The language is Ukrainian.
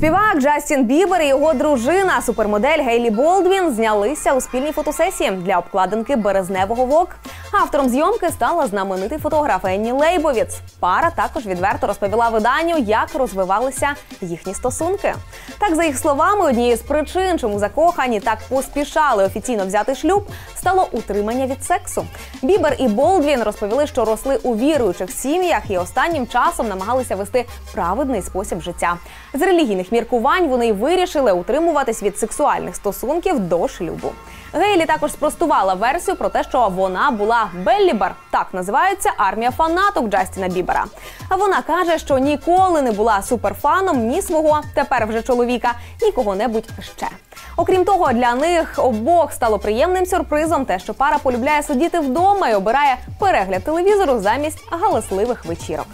Співак Джастін Бібер і його дружина, супермодель Гейлі Болдвін, знялися у спільній фотосесії для обкладинки березневого Vogue. Автором зйомки стала знаменитий фотограф Енні Лейбовіц. Пара також відверто розповіла виданню, як розвивалися їхні стосунки. Так, за їх словами, однією з причин, чому закохані так поспішали офіційно взяти шлюб, стало утримання від сексу. Бібер і Болдвін розповіли, що росли у віруючих сім'ях і останнім часом намагалися вести праведний спосіб життя. З релігійних міркувань вони вирішили утримуватись від сексуальних стосунків до шлюбу. Гейлі також спростувала версію про те, що вона була Беллібар. Так називається армія фанаток Джастіна Бібера. А вона каже, що ніколи не була суперфаном ні свого тепер вже чоловіка, ні кого-небудь ще. Окрім того, для них обох стало приємним сюрпризом те, що пара полюбляє сидіти вдома і обирає перегляд телевізору замість галасливих вечірок.